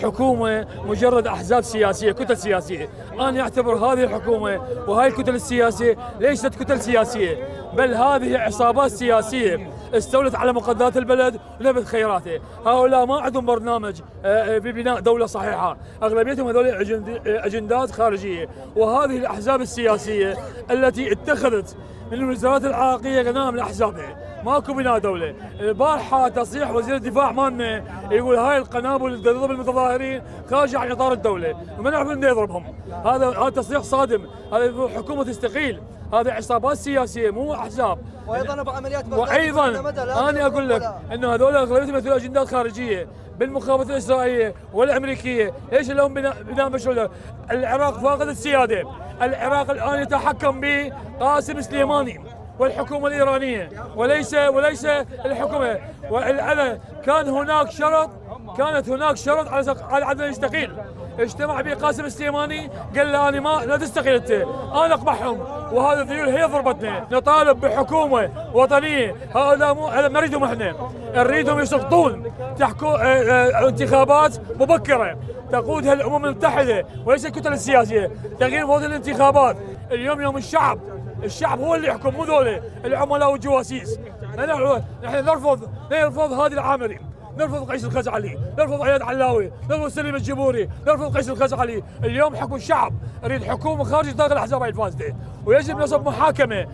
الحكومة مجرد أحزاب سياسية كتل سياسية. أنا أعتبر هذه الحكومة وهاي الكتل السياسية ليست كتل سياسية؟ بل هذه عصابات سياسية استولت على مقدرات البلد ونبت خيراته. هؤلاء ما عندهم برنامج آه، آه، ببناء دولة صحيحة. أغلبيتهم هذول آه، أجندات خارجية. وهذه الأحزاب السياسية التي اتخذت من الوزارات العراقية غنائم لاحزابها ماكو بناء دولة. البارحة تصريح وزير الدفاع مالنا يقول هاي القنابل اللي تضرب المتظاهرين خارجه عن إطار الدولة وما نعرف من يضربهم. هذا هذا تصريح صادم. هذا حكومة تستقيل. هذه عصابات سياسية مو أحزاب. وأيضا بعمليات بغداد وأيضا أنا أقول لك إنه هذول اغلبيتهم يمثلون اجندات خارجيه بالمخابرات الإسرائيلية والأمريكية، ليش لهم بناء مشروع؟ العراق فاقد السيادة، العراق الآن يتحكم به قاسم سليماني. والحكومة الإيرانية وليس وليس الحكومة. والأذى كان هناك شرط كانت هناك شرط على على عدم يستقيل. اجتمع به قاسم السليماني قال له أنا ما لا تستقيل أنت. أنا أقبحهم. وهذه الذيول هي ضربتنا. نطالب بحكومة وطنية. هؤلاء مو هذا ما نريدهم إحنا. نريدهم يسقطون. تحكو آه، آه، انتخابات مبكرة. تقودها الامم المتحدة وليس الكتل السياسية. تغيير موضوع الانتخابات. اليوم يوم الشعب. الشعب هو اللي يحكم مو ذولا العملاء والجواسيس. نحن نرفض نرفض هذه العامري نرفض قيس الخزعلي نرفض عياد علاوي نرفض سليم الجبوري نرفض قيس الخزعلي. اليوم حكم الشعب اريد حكومة خارج نطاق الاحزاب الفاسده ويجب نصب محاكمة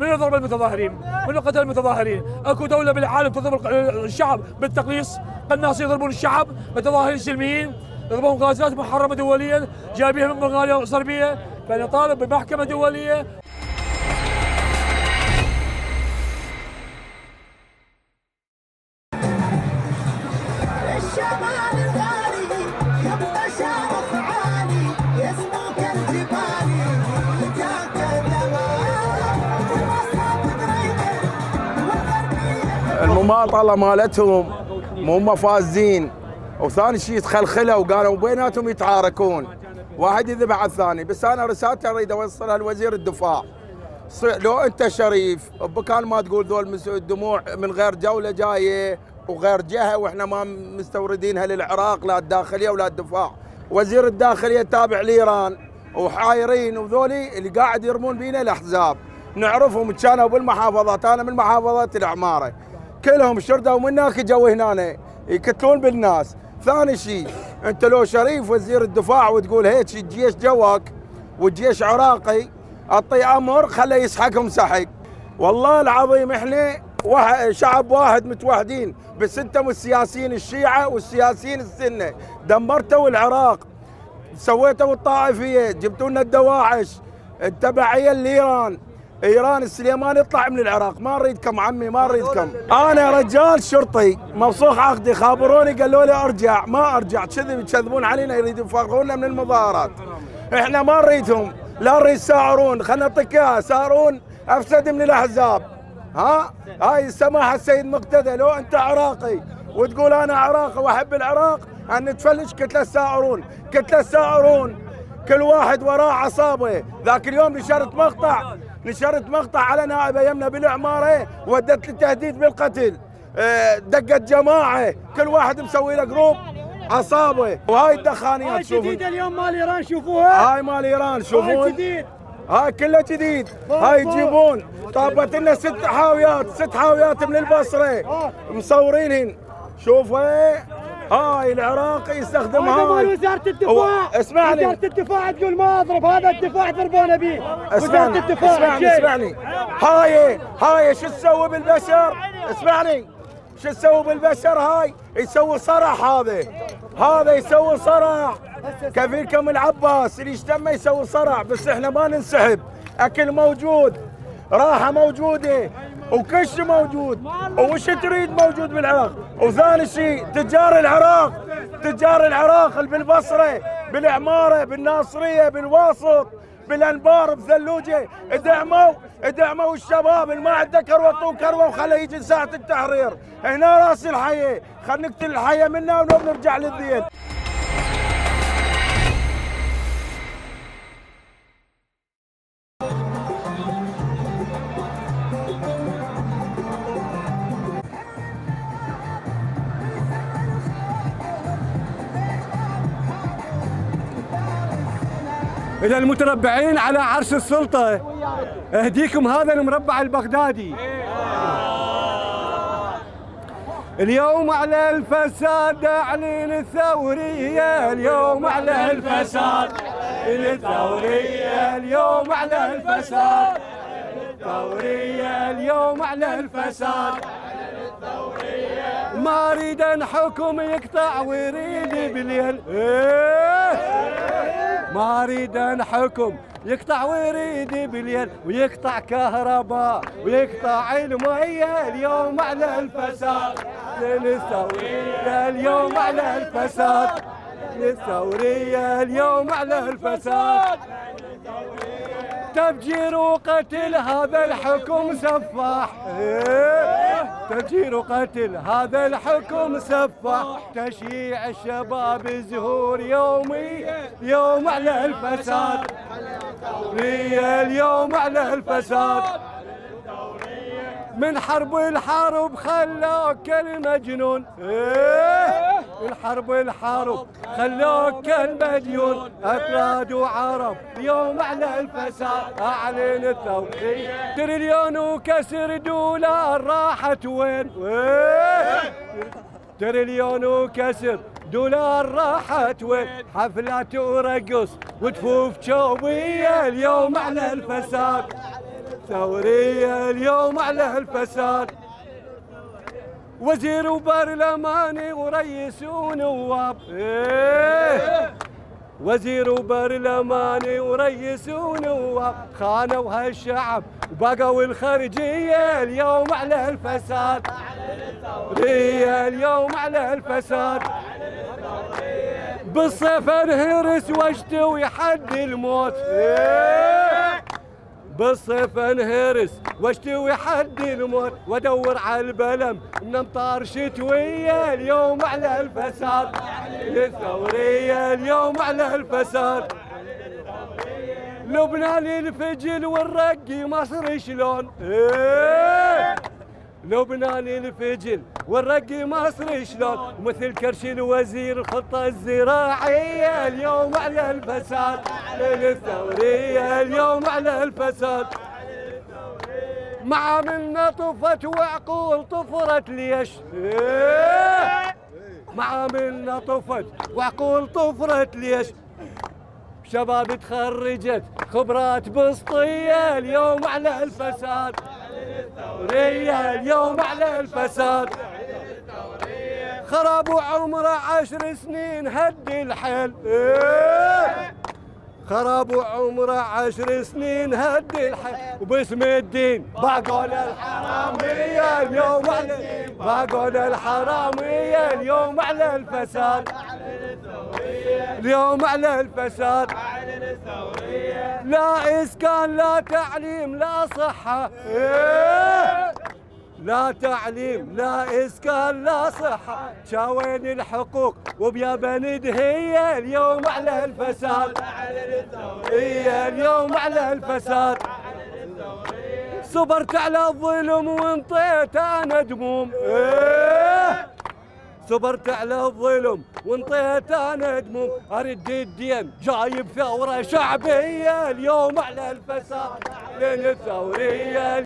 من يضرب المتظاهرين؟ من قتل المتظاهرين؟ أكو دولة بالعالم تضرب الشعب بالتقليص؟ قناص يضربون الشعب متظاهرين سلميين يضربون غازات محرمة دوليا جايبيها من بلغاريا وصربيا. فنطالب الجبالي. جاك المماطلة مالتهم مو هم فازين وثاني شيء تخلخلوا وقالوا بيناتهم يتعاركون؟ واحد يذبح على الثاني. بس أنا رسالتي أريد أوصلها لوزير الدفاع. لو أنت شريف بكان ما تقول ذول الدموع من غير جولة جاية وغير جهة وإحنا ما مستوردينها للعراق لا الداخلية ولا الدفاع. وزير الداخلية تابع لإيران وحايرين وذولي اللي قاعد يرمون بينا الأحزاب. نعرفهم كانوا بالمحافظات أنا من محافظه العماره كلهم شردوا من هناك جو هنا يقتلون بالناس. ثاني شيء أنت لو شريف وزير الدفاع وتقول هيك الجيش جوك والجيش عراقي أعطي أمر خليه يسحقهم سحق. والله العظيم إحنا شعب واحد متوحدين بس أنتم السياسيين الشيعة والسياسيين السنة. دمرتوا العراق سويتوا الطائفية جبتوا لنا الدواعش التبعية لايران إيران السليمان يطلع من العراق ما نريدكم عمي ما نريدكم أنا رجال شرطي مفسوخ عقدي خابروني قالوا لي أرجع ما أرجع كذب يكذبون علينا يريدوا يفرغونا من المظاهرات. إحنا ما نريدهم لا نريد ساعرون خلنا نعطيك اياها ساعرون أفسد من الأحزاب. ها؟ هاي سماحه السيد مقتدى لو أنت عراقي وتقول أنا عراقي وأحب العراق ان نتفلش كتله الساعرون كتله الساعرون كل واحد وراه عصابة. ذاك اليوم نشرت مقطع نشرت مقطع على نائبه يمنا بالعماره ودت لي تهديد بالقتل. آه، دقت جماعة كل واحد مسوي له group عصابه وهاي الدخانيات هاي شوفوا. جديدة اليوم مال إيران شوفوها. هاي مال إيران هاي شوفون. جديد. هاي كله جديد. هاي يجيبون. طابت لنا ست حاويات ست حاويات من البصرة. مصورينهن. شوفوا هاي العراقي يستخدم هاي وزارة الدفاع. اسمعني. وزارة الدفاع تقول ما أضرب هذا الدفاع ضربونا به. وزارة اسمعني الدفاع اسمعني. اسمعني. هاي هاي شو تسوي بالبشر؟ اسمعني. شو تسوي بالبشر هاي؟ يسوي صرع هذا. هذا يسوي صرع كفيلكم العباس اللي يشتمه يسوي صرع بس إحنا ما ننسحب. أكل موجود راحة موجودة. وكل شيء موجود وش تريد موجود بالعراق؟ وثاني شيء تجار العراق تجار العراق بالبصرة بالعمارة بالناصرية بالواسط بالأنبار بثلوجة. ادعموا ادعموا الشباب اللي ما عنده كروه طو كروة وخليه يجي ساعه التحرير. هنا راس الحيه خلينا نقتل الحيه منا ونرجع للذيل إلى المتربعين على عرش السلطة. أهديكم هذا المربع البغدادي. اليوم على الفساد أعلن الثورية اليوم على الفساد. الثورية اليوم على الفساد. الثورية اليوم على الفساد. ما اريد حكم يقطع ويريد بالليل إيه. ما أريد حكم يقطع ويريد بالليل ويقطع كهرباء ويقطع المية اليوم على الفساد. للثورية اليوم على الفساد. للثورية اليوم على الفساد. تفجير وقتل هذا الحكم سفاح. إيه. تفجير وقتل هذا الحكم سفاح. تشييع الشباب زهور يومي يوم على الفساد. اليوم على الفساد. من حرب الحرب خلوك المجنون إيه؟ الحرب الحرب خلوك المجنون أفراد وعرب يوم على الفساد. أعلن الثورية تريليون وكسر دولار راحت وين؟ إيه؟ تريليون وكسر دولار راحت وين؟ حفلات ورقص وتفوف شوبية اليوم على الفساد. ثورية اليوم على الفساد. وزير وبرلماني ورئيس ونواب. إيه. وزير وبرلماني ورئيس ونواب. خانوا هالشعب وبقوا الخارجية اليوم على الفساد. ثورية اليوم على الفساد. بالصيف انهرس واشتوي حد الموت. إيه. بالصيف انهرس واشتوي حد الموت وادور على البلم من امطار شتوية اليوم على الفساد. الثوريه اليوم على الفساد. لبنان الفجل والرقي مصر شلون؟ إيه! لبنان الفجل والرقي مصر شلون؟ مثل كرش الوزير الخطة الزراعية اليوم على الفساد. الثورية اليوم على الفساد. معاملنا طفت وعقول طفرت ليش؟ إيه؟ معاملنا طفت وعقول طفرت ليش؟ شباب تخرجت خبرات بسطية اليوم على الفساد. الثورية اليوم على الفساد. خراب عمره عشر سنين هد الحيل إيه؟ خراب عمره عشر سنين هد الحيل وباسم الدين باقول الحرامية اليوم على باقول الحرامية اليوم على الفساد. اليوم على الفساد. لا إسكان لا تعليم لا صحة. إيه؟ لا تعليم لا إسكان لا صحة. شاوين الحقوق وبيا ندهية اليوم على الفساد. هي اليوم على الفساد. صبرت على الظلم وانطيت أنا دموم. إيه؟ صبرت على الظلم وانطيت أنا دموم. أرد الدين جايب ثورة شعبية اليوم على الفساد. لين الثورية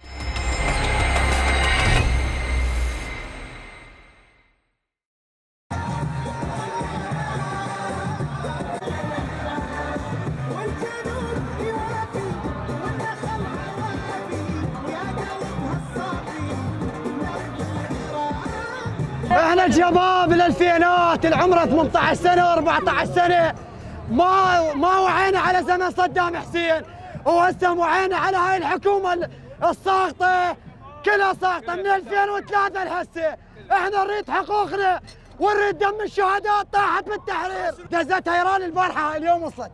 الشباب الالفينات العمره 18 سنة و14 سنة. ما ما وعينا على زمن صدام حسين وهسه وعينا على هاي الحكومة الساقطة. كلها ساقطة من 2003 لهسه. إحنا نريد حقوقنا ونريد دم الشهداء طاحت بالتحرير. دزت ايران البارحة اليوم وصلت.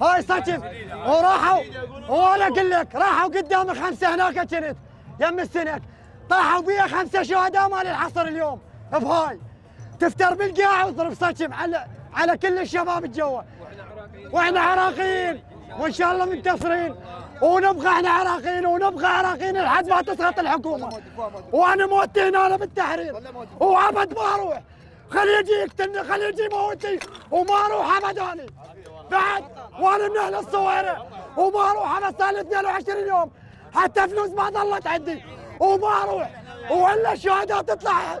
هاي سكن وراحوا وأنا أقول لك راحوا قدامي خمسة هناك كنت. يم السنك. طاحوا بيها خمسة شهداء مال الحصر اليوم. بهاي. تفتر بالقاع واضرب سكن على على كل الشباب الجوا وإحنا عراقيين. وإن شاء الله منتصرين. ونبغى إحنا عراقيين. ونبغى عراقيين لحد ما تسقط الحكومة. وأنا موتي هنا بالتحرير. وأبد ما أروح. خلي يجي يقتلني خلي يجي يموتني وما أروح أبد اني بعد. وأنا من أهل الصويرة. وما أروح أنا صار لي 22 يوم. حتى فلوس ما ظلت عندي. وما أروح. وإلا الشهادات تطلع.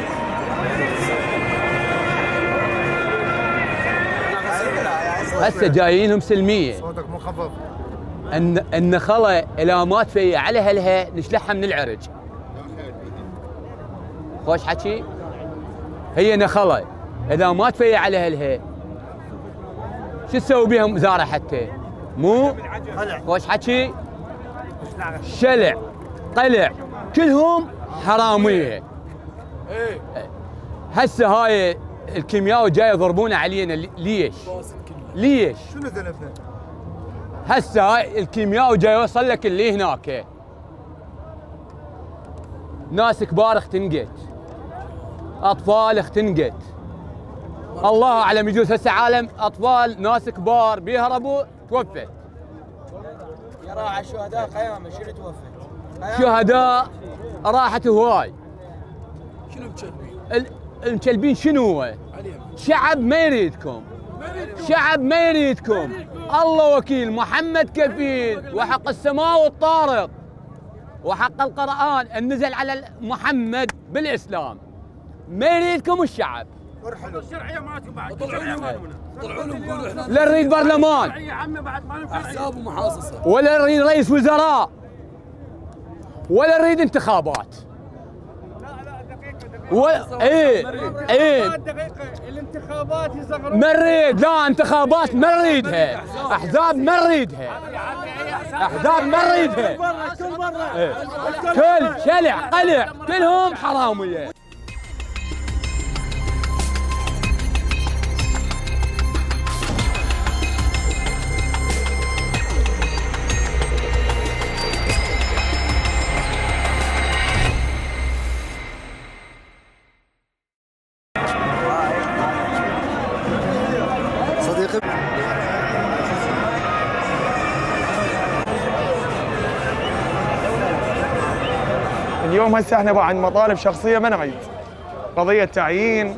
هسه جايينهم سلميه صوتك مخفف إن النخله اذا ما تفيع على أهلها نشلحها من العرج. خوش حكي؟ هي نخله إذا ما تفيع على أهلها شو تسوي بها مزارع حتى؟ مو؟ خوش حكي؟ شلع قلع. كلهم حرامية. هسه هاي الكيمياء جاي يضربون علينا ليش؟ ليش؟ شنو ذنبنا؟ هسه هاي الكيمياء جاي يوصل لك اللي هناك ناس كبار اختنقت أطفال اختنقت الله أعلم يجوز هسه عالم أطفال ناس كبار بيهربوا توفت راح الشهداء قيامة شنو توفت؟ شهداء راحت هواي شنو مكلبين؟ المكلبين شنو هو؟ شعب ما يريدكم شعب ما يريدكم. الله وكيل محمد كفيل وحق السماء والطارق وحق القرآن النزل على محمد بالإسلام. ما يريدكم الشعب. لا نريد برلمان. أحزاب ومحاصصة. ولا نريد رئيس وزراء. ولا نريد انتخابات. و... إيه إيه. الانتخابات ما نريد لا انتخابات ما نريدها أحزاب ما نريدها احزاب ما نريدها إيه. كل شلع قلع كلهم حرامية. اليوم هسه إحنا بعد مطالب شخصية ما نريد قضية تعيين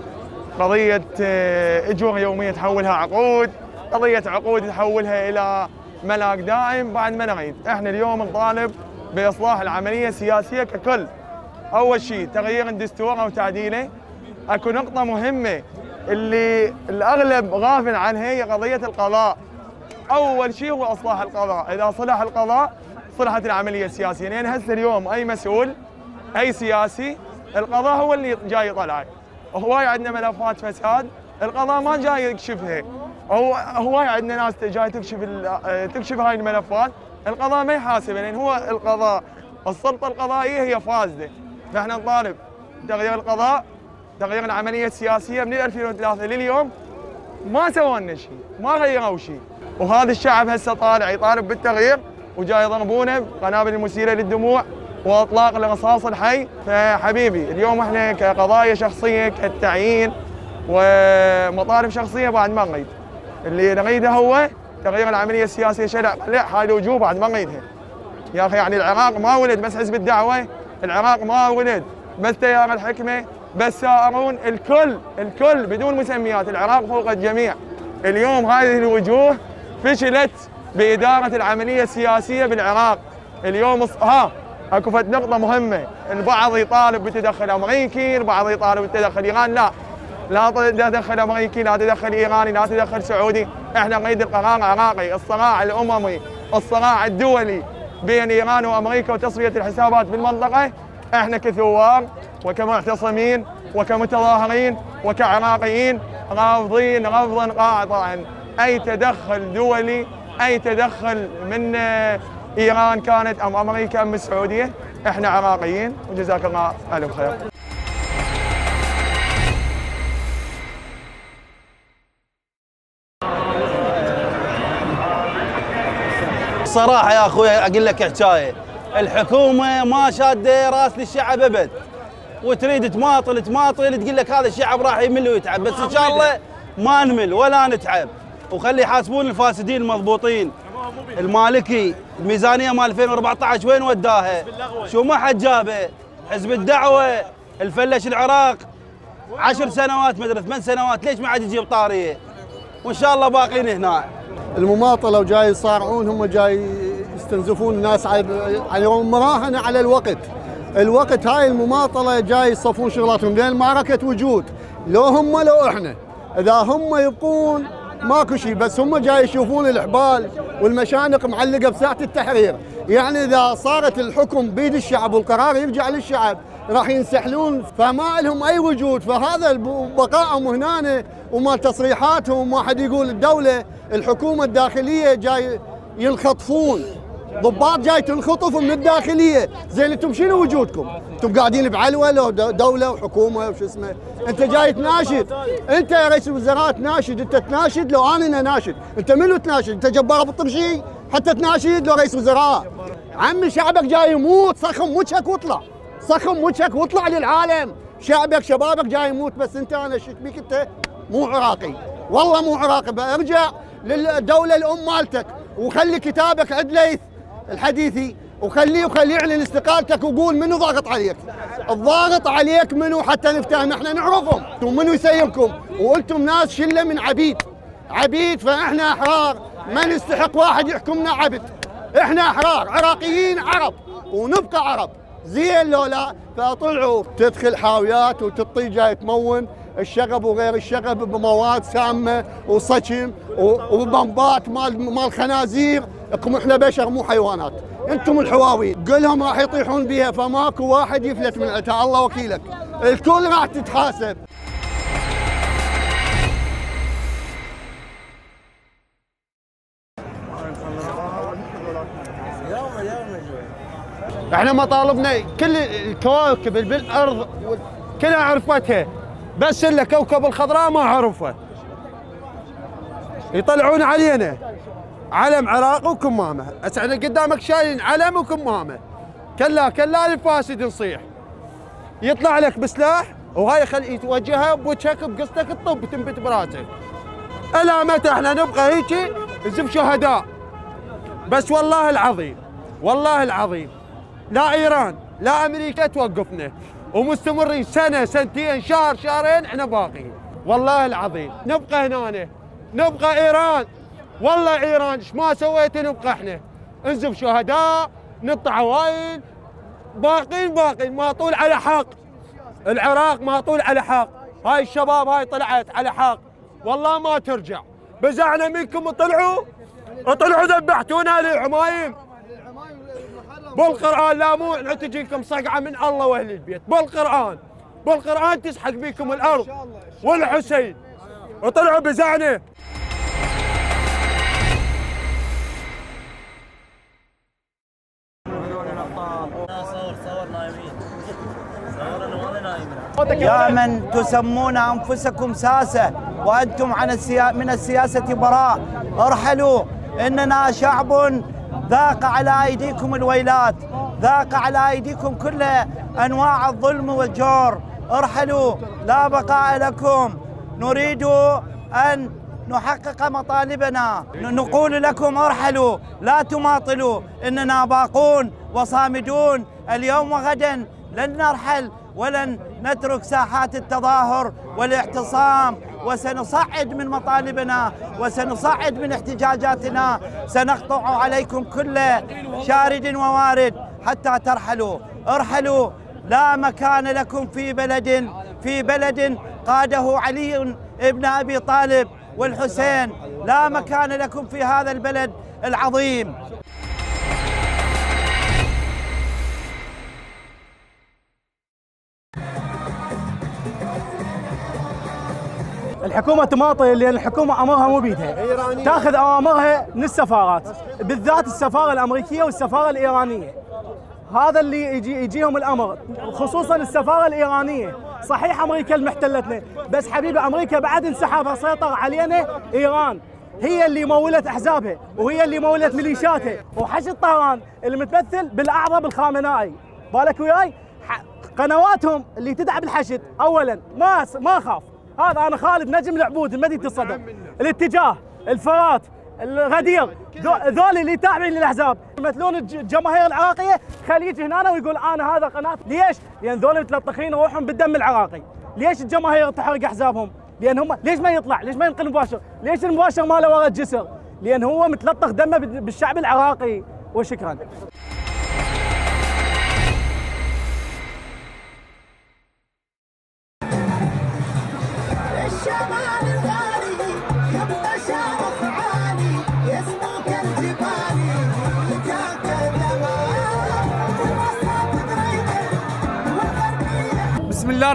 قضية آه، اجور يومية تحولها عقود قضية عقود تحولها إلى ملاك دائم بعد ما نريد إحنا اليوم نطالب بإصلاح العملية السياسية ككل. أول شيء تغيير الدستور أو تعديله أكو نقطة مهمة اللي الأغلب غافل عنها هي قضية القضاء. أول شيء هو إصلاح القضاء. إذا صلح القضاء صلحت العملية السياسية. لأن هسه اليوم أي مسؤول أي سياسي القضاء هو اللي جاي يطلع. هواي عندنا ملفات فساد القضاء ما جاي يكشفها. هو هواي عندنا ناس جاي تكشف تكشف هاي الملفات. القضاء ما يحاسب لأن هو القضاء السلطة القضائية هي فاسدة. نحن نطالب تغيير القضاء تغيير العملية السياسية من 2003 لليوم. ما سووا لنا شيء ما غيروا شيء. وهذا الشعب هسه طالع يطالب بالتغيير وجاي يضربونه بقنابل المثيرة للدموع. وأطلاق الرصاص الحي. فحبيبي اليوم إحنا كقضايا شخصية كالتعيين ومطالب شخصية بعد ما نريد اللي نريده هو تغيير العملية السياسية شرع لا هاي الوجوه بعد ما نريدها يا أخي يعني العراق ما ولد بس حزب الدعوة. العراق ما ولد بس تيار الحكمة. بس سائرون الكل الكل بدون مسميات. العراق فوق الجميع. اليوم هذه الوجوه فشلت بإدارة العملية السياسية بالعراق. اليوم ها اكو فد نقطة مهمة. البعض يطالب بتدخل أمريكي البعض يطالب بتدخل إيران. لا. لا تدخل أمريكي لا تدخل إيراني لا تدخل سعودي. إحنا نريد القرار عراقي الصراع الأممي الصراع الدولي بين إيران وأمريكا وتصفية الحسابات بالمنطقة. إحنا كثوار وكمعتصمين وكمتظاهرين وكعراقيين رافضين رفضا قاطعا. أي تدخل دولي أي تدخل من إيران كانت أم أمريكا أم السعودية؟ إحنا عراقيين وجزاك الله ألف خير. الصراحه يا أخوي أقول لك حكايه الحكومة ما شادة راس للشعب أبد. وتريد تماطل تماطل تقول لك هذا الشعب راح يمل ويتعب. بس إن شاء الله ما نمل ولا نتعب. وخلي يحاسبون الفاسدين المضبوطين. المالكي الميزانية مال 2014 وين وداها؟ شو ما حد جابه؟ حزب الدعوة الفلش العراق عشر سنوات مدري ثمان سنوات ليش ما عاد يجيب طارية؟ وإن شاء الله باقين هنا المماطلة وجاي يصارعون هم جاي يستنزفون الناس على عليهم مراهنة على الوقت الوقت هاي المماطلة جاي يصفون شغلاتهم لأن معركة وجود لو هم لو إحنا إذا هم يبقون ماكو شيء بس هم جاي يشوفون الحبال والمشانق معلقة بساعه التحرير. يعني إذا صارت الحكم بيد الشعب والقرار يرجع للشعب راح ينسحلون فما لهم أي وجود. فهذا بقائهم هنا وما تصريحاتهم واحد يقول الدولة الحكومة الداخلية جاي ينخطفون ضباط جاي تنخطف من الداخلية. زين أنتم شنو وجودكم؟ أنتم قاعدين بعلوة لو دولة وحكومة وش اسمه؟ انت جاي تناشد. انت يا رئيس الوزراء تناشد. انت تناشد لو أنا ناشد. انت منو تناشد؟ انت جبار بالطرشي حتى تناشد لو رئيس وزراء عمي شعبك جاي يموت صخم وجهك واطلع. صخم وجهك واطلع للعالم. شعبك شبابك جاي يموت بس انت أنا شك بيك انت؟ مو عراقي. والله مو عراقي. ارجع للدولة الأم مالتك. وخلي كتابك عند ليث الحديثي وخليه وخليه يعلن استقالتك وقول منو ضاغط عليك. الضاغط عليك منو حتى نفتهم إحنا نعرفهم. ومنو يسيركم وأنتم ناس شلة من عبيد. عبيد فاحنا أحرار. ما نستحق واحد يحكمنا عبد. إحنا أحرار. عراقيين عرب. ونبقى عرب. زين لو لا فطلعوا. تدخل حاويات وتطي جاي تمون. الشغب وغير الشغب بمواد سامة وصجم وبمبات مال مال خنازير اكم إحنا بشر مو حيوانات. أنتم الحواوي. قلهم راح يطيحون بها فماكو واحد يفلت من عتها الله وكيلك. الكل راح تتحاسب. إحنا مطالبنا كل الكواكب بالارض كلها عرفتها. بس إلا كوكب الخضراء ما عرفه. يطلعون علينا. علم عراق وكمامه هسه إحنا قدامك شايلين علم وكمامه كلا كلا الفاسد نصيح يطلع لك بسلاح وهاي خل يتوجهها بوجهك بقصتك الطب تنبت براسك ألا متى إحنا نبقى هيجي؟ نزف شهداء. بس والله العظيم والله العظيم لا إيران لا أمريكا توقفنا. ومستمرين سنة سنتين شهر شهرين إحنا باقيين. والله العظيم نبقى هنا نبقى إيران. والله إيران إيش ما سويت نبقى إحنا. انزف شهداء نط عوائل. باقين باقين ما طول على حق. العراق ما طول على حق. هاي الشباب هاي طلعت على حق. والله ما ترجع. بزعنا منكم طلعوا طلعوا ذبحتونا للعمايم. بالقرآن لا مو تجيكم صقعة من الله وأهل البيت. بالقرآن. بالقرآن تسحق بيكم الأرض. والحسين. وطلعوا بزعنا يا من تسمون أنفسكم ساسة وأنتم عن السيا... من السياسة براء ارحلوا إننا شعب ذاق على أيديكم الويلات ذاق على أيديكم كل أنواع الظلم والجور. ارحلوا لا بقاء لكم. نريد أن نحقق مطالبنا. نقول لكم ارحلوا لا تماطلوا. إننا باقون وصامدون. اليوم وغدا لن نرحل. ولن نترك ساحات التظاهر والاعتصام وسنصعد من مطالبنا وسنصعد من احتجاجاتنا. سنقطع عليكم كل شارد ووارد حتى ترحلوا. ارحلوا لا مكان لكم في بلد في بلد قاده علي ابن أبي طالب والحسين. لا مكان لكم في هذا البلد العظيم. الحكومة تماطل لأن الحكومة أمرها مو بيدها. تاخذ اوامرها من السفارات بالذات السفارة الأمريكية والسفارة الإيرانية. هذا اللي يجي يجيهم الأمر خصوصا السفارة الإيرانية. صحيح أمريكا اللي محتلتنا بس حبيبي أمريكا بعد انسحب سيطر علينا إيران. هي اللي مولت أحزابها وهي اللي مولت ميليشياتها. وحشد طهران المتمثل بالاعرب الخامنائي بالك وياي؟ قنواتهم اللي تدعم الحشد اولا ما ما اخاف هذا أنا خالد نجم العبود مدينة الصدر الاتجاه الفرات الغدير ذو- ذول اللي تابعين للأحزاب يمثلون الج- الجماهير العراقية خليه يجي هنا ويقول أنا هذا قناة ليش؟ لأن ذول متلطخين روحهم بالدم العراقي ليش الجماهير تحرق أحزابهم؟ لأن هم ليش ما يطلع؟ ليش ما ينقل مباشر؟ ليش المباشر ماله ورا الجسر؟ لأن هو متلطخ دمه بال- بالشعب العراقي وشكرا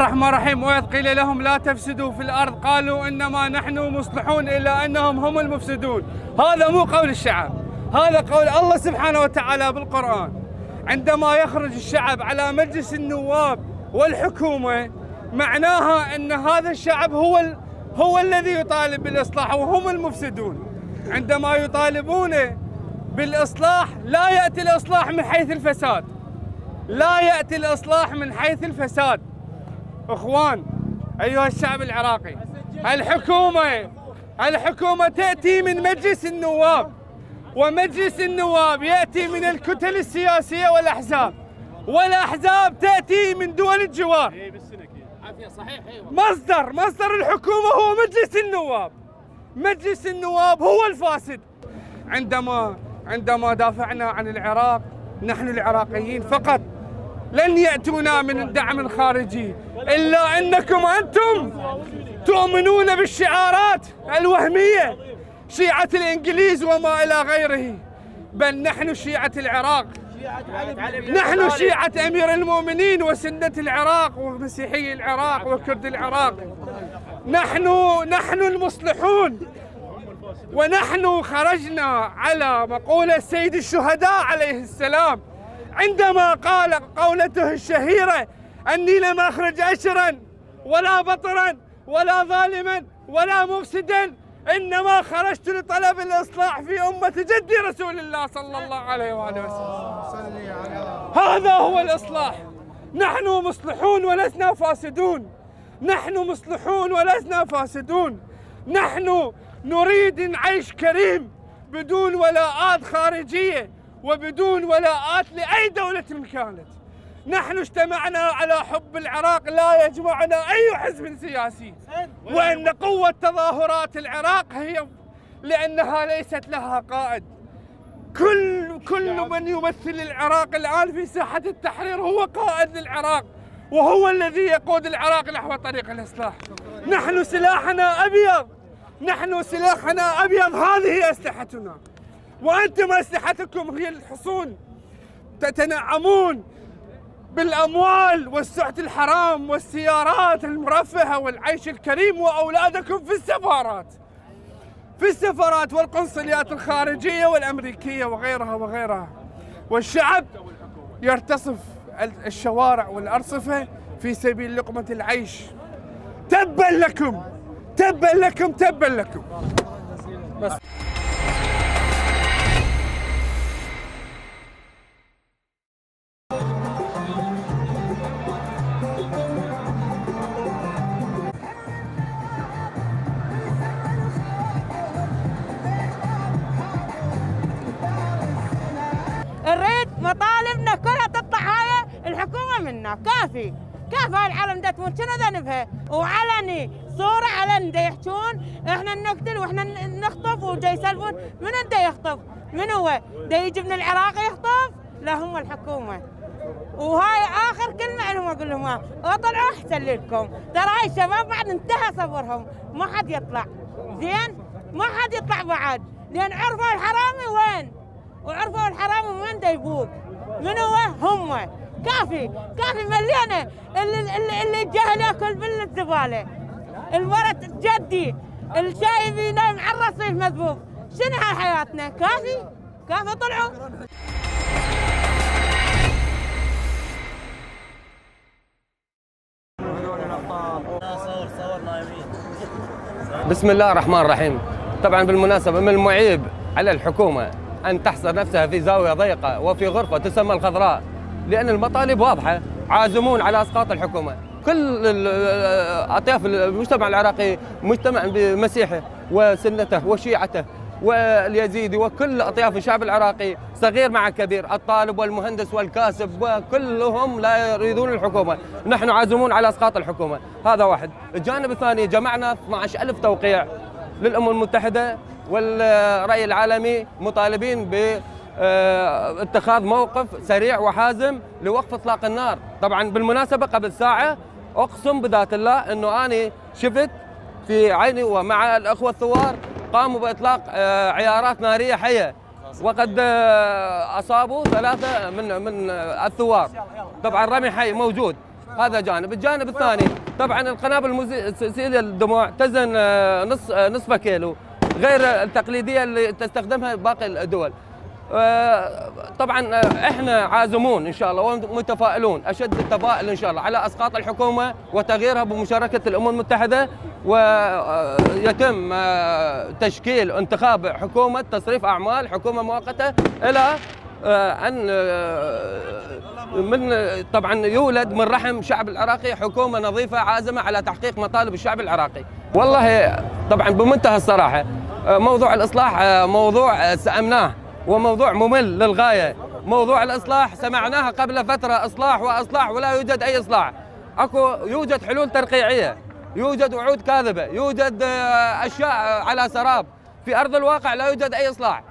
الرحمن الرحيم. وإذ قيل لهم لا تفسدوا في الأرض قالوا إنما نحن مصلحون إلا أنهم هم المفسدون. هذا مو قول الشعب هذا قول الله سبحانه وتعالى بالقرآن. عندما يخرج الشعب على مجلس النواب والحكومة معناها أن هذا الشعب هو. هو الذي يطالب بالإصلاح وهم المفسدون. عندما يطالبون بالإصلاح لا يأتي الإصلاح من حيث الفساد. لا يأتي الإصلاح من حيث الفساد. اخوان ايها الشعب العراقي الحكومة الحكومة تأتي من مجلس النواب ومجلس النواب يأتي من الكتل السياسية والأحزاب والأحزاب تأتي من دول الجوار. مصدر مصدر الحكومة هو مجلس النواب. مجلس النواب هو الفاسد. عندما عندما دافعنا عن العراق نحن العراقيين فقط لن يأتونا من دعم خارجي إلا أنكم أنتم تؤمنون بالشعارات الوهمية شيعة الإنجليز وما إلى غيره. بل نحن شيعة العراق. نحن شيعة أمير المؤمنين وسنة العراق ومسيحي العراق وكرد العراق. نحن نحن المصلحون. ونحن خرجنا على مقولة سيد الشهداء عليه السلام. عندما قال قولته الشهيرة أني لم أخرج أشرا ولا بطرا ولا ظالما ولا مفسدا إنما خرجت لطلب الإصلاح في أمة جدي رسول الله صلى الله عليه وآله وسلم. هذا هو الإصلاح. نحن مصلحون ولسنا فاسدون. نحن مصلحون ولسنا فاسدون. نحن نريد عيش كريم بدون ولاءات خارجية. وبدون ولاءات لأي دولة كانت. نحن اجتمعنا على حب العراق لا يجمعنا أي حزب سياسي. وأن قوة تظاهرات العراق هي لأنها ليست لها قائد. كل كل من يمثل العراق الآن في ساحة التحرير هو قائد للعراق وهو الذي يقود العراق نحو طريق الإصلاح. نحن سلاحنا أبيض. نحن سلاحنا أبيض. هذه أسلحتنا. وأنتم أسلحتكم هي الحصون تتنعمون بالأموال والسعة الحرام والسيارات المرفهة والعيش الكريم وأولادكم في السفارات. في السفارات والقنصليات الخارجية والأمريكية وغيرها وغيرها. والشعب يرتصف الشوارع والأرصفة في سبيل لقمة العيش. تبا لكم تبا لكم تبا لكم. بس منا كافي. كافي. هاي العالم دا تموت. شنو ذنبها وعلني. صورة علن دا يحجون. إحنا نقتل وإحنا نخطف وجاي يسلفون. من دا يخطف؟ من هو؟ دا يجي من العراق يخطف؟ لا هم الحكومة. وهاي آخر كلمة لهم أقول لهم أطلعوا أحسن لكم. ترى هاي الشباب بعد انتهى صبرهم. ما حد يطلع. زين؟ ما حد يطلع بعد. لأن عرفوا الحرامي وين؟ وعرفوا الحرامي وين دا يبوق من هو؟ هم. كافي كافي مليانة. اللي اللي, اللي الجاهل ياكل بالزباله الولد جدي. الشايب ينام على الرصيف مذبوب شنو حياتنا كافي؟ كافي طلعوا. بسم الله الرحمن الرحيم. طبعا بالمناسبة من المعيب على الحكومة أن تحصر نفسها في زاوية ضيقة وفي غرفة تسمى الخضراء. لأن المطالب واضحة. عازمون على إسقاط الحكومة. كل أطياف المجتمع العراقي مجتمع مسيحي وسنته وشيعته واليزيدي وكل أطياف الشعب العراقي صغير مع كبير الطالب والمهندس والكاسب وكلهم لا يريدون الحكومة. نحن عازمون على إسقاط الحكومة. هذا واحد. الجانب الثاني جمعنا 12 ألف توقيع للأمم المتحدة والرأي العالمي مطالبين ب اتخاذ موقف سريع وحازم لوقف اطلاق النار. طبعا بالمناسبة قبل ساعة اقسم بذات الله انه اني شفت في عيني ومع الاخوة الثوار قاموا باطلاق آه، عيارات نارية حية. وقد آه، اصابوا ثلاثة من من آه، الثوار. طبعا رمي حي موجود. هذا جانب. الجانب الثاني طبعا القنابل المسيله للدموع تزن آه، نص آه، نصف كيلو غير التقليدية اللي تستخدمها باقي الدول. آه، طبعا آه، إحنا عازمون إن شاء الله ومتفائلون أشد التفاؤل إن شاء الله على أسقاط الحكومة وتغييرها بمشاركة الأمم المتحدة ويتم تشكيل انتخاب حكومة تصريف أعمال حكومة مؤقتة إلى آه، أن آه، من طبعا يولد من رحم الشعب العراقي حكومة نظيفة عازمة على تحقيق مطالب الشعب العراقي. والله طبعا بمنتهى الصراحة آه، موضوع الإصلاح آه، موضوع آه، سأمناه وموضوع ممل للغاية. موضوع الإصلاح سمعناها قبل فترة إصلاح وإصلاح ولا يوجد أي إصلاح. أكو يوجد حلول ترقيعية، يوجد وعود كاذبة، يوجد آه، أشياء آه، على سراب. في أرض الواقع لا يوجد أي إصلاح.